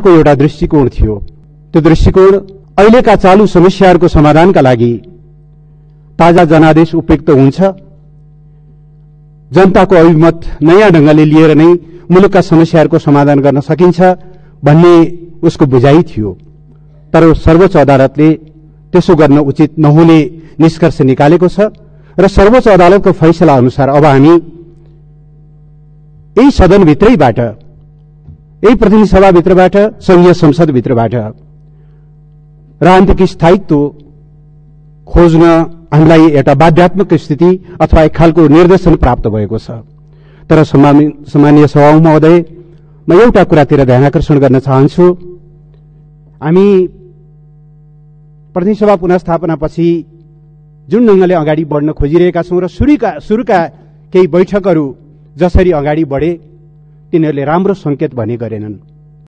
को एउटा दृष्टिकोण थियो। त्यो दृष्टिकोण अहिलेका चालु समस्याहरूको समाधानका लागि ताजा जनादेश उपयुक्त हुन्छ। जनताको अभिमत नयाँ ढंगले लिएर नै मुलुकका समस्याहरूको समाधान गर्न सकिन्छ भन्ने उसको बुझाइ थियो। तर सर्वोच्च अदालतले त्यसो गर्न उचित नहुने निष्कर्ष निकालेको छ र सर्वोच्च अदालतको फैसला अनुसार अब हामी यही सदनभित्रैबाट यही प्रतिनिधि सभाभित्रबाट संघीय संसदभित्रबाट राजनीतिक स्थायित्व खोज्न हामीलाई एउटा बाध्यात्मक स्थिति अथवा एक खालको निर्देशन प्राप्त भएको छ। तर सामान्य सभा महोदय म एउटा कुरातिर ध्यान आकर्षण गर्न चाहन्छु। हामी प्रतिनिधि सभा पुनस्थापनापछि जुन ढङ्गले अगाडि बढ्न खोजिरहेका छौँ र सुरुका सुरुका केही बैठकहरू जसरी अगाडि बढे तिनीहरूले राम्रो सङ्केत भने गरेनन्।